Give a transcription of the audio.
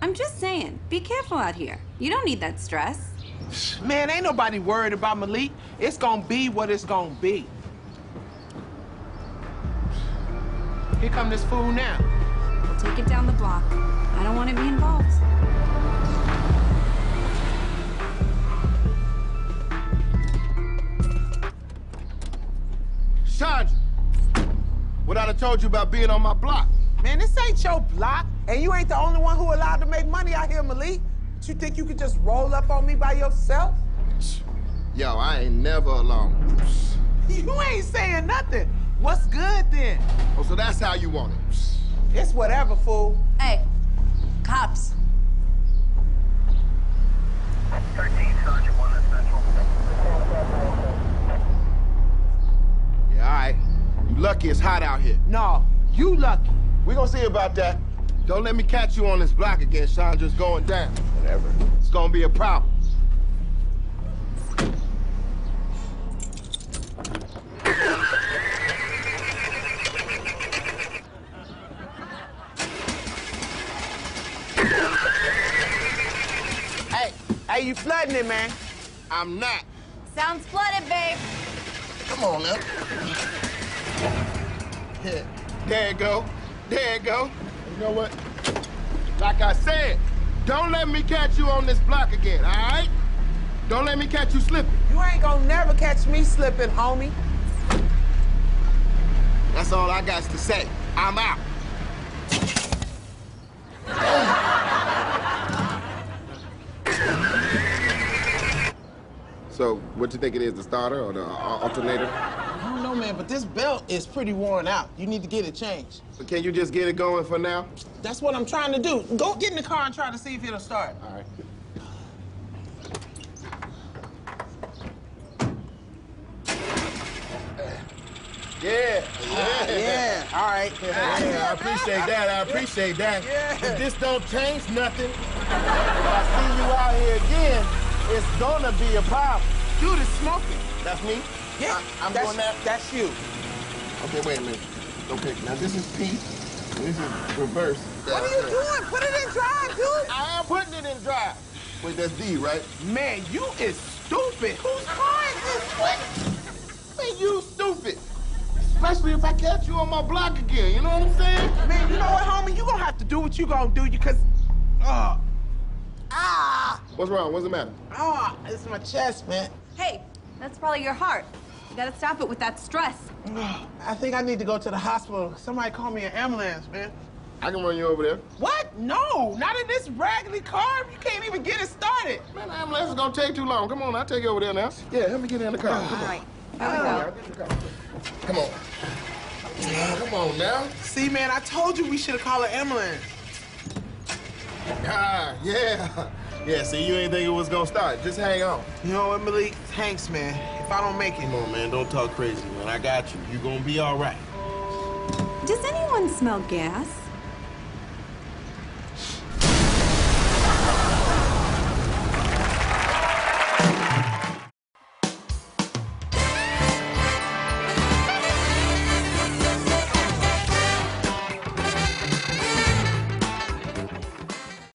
I'm just saying, be careful out here. You don't need that stress. Man, ain't nobody worried about Malik. It's gonna be what it's gonna be. Here come this fool now. Take it down the block. I don't want to be involved. Shondra, what I done told you about being on my block? Man, this ain't your block, and you ain't the only one who allowed to make money out here, Malik. You think you could just roll up on me by yourself? Yo, I ain't never alone. You ain't saying nothing. What's good then? Oh, so that's how you want it. It's whatever, fool. Hey, cops. 13 Sergeant 1 at Central. Yeah, all right. You lucky it's hot out here. No, you lucky. We gonna see about that. Don't let me catch you on this block again, Shondra's going down. Whatever. It's gonna be a problem. Hey, hey, you flooding it, man. I'm not. Sounds flooded, babe. Come on now. There you go. There you go. You know what? Like I said, don't let me catch you on this block again, all right? Don't let me catch you slipping. You ain't gonna never catch me slipping, homie. That's all I got to say. I'm out. So, what do you think it is, the starter or the uh, alternator? I don't know, man, but this belt is pretty worn out. You need to get it changed. So can you just get it going for now? That's what I'm trying to do. Go get in the car and try to see if it'll start. All right. Yeah, yeah, Yeah, all right. Yeah, I appreciate that. I appreciate that. Yeah. If this don't change nothing, if I see you out here again, it's gonna be a problem. Dude is smoking. That's me? Yeah, I, am that's, doing that. That's you. Okay, wait a minute. Pick. Now this is P. This is reverse. What are you doing? Put it in drive, dude. I am putting it in drive. Wait, that's D, right? Man, you is stupid. Whose car is this? What? Man, you stupid. Especially if I catch you on my block again. You know what I'm saying? Man, you know what, homie? You gonna have to do what you gonna do, because, uh, What's wrong? What's the matter? ah, it's my chest, man. Hey, that's probably your heart. You gotta stop it with that stress. I think I need to go to the hospital. Somebody call me an ambulance, man. I can run you over there. What? No, not in this raggedy car. You can't even get it started. Man, the ambulance is gonna take too long. Come on, I'll take you over there now. Yeah, help me get in the car. Come All on. right, we Come go. on, in the car. Come on. Come on now. See, man, I told you we should have called an ambulance. Ah, yeah. Yeah, see, you ain't think it was gonna start. Just hang on. You know what, Malik? Thanks, man. If I don't make it, Come on, man. Don't talk crazy, man. I got you. You're gonna be all right. Does anyone smell gas?